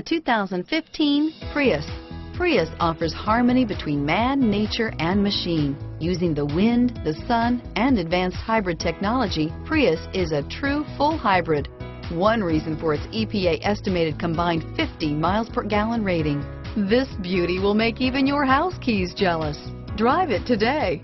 The 2015 Prius. Prius offers harmony between man, nature, and machine. Using the wind, the sun, and advanced hybrid technology, Prius is a true full hybrid. One reason for its EPA estimated combined 50 miles per gallon rating. This beauty will make even your house keys jealous. Drive it today.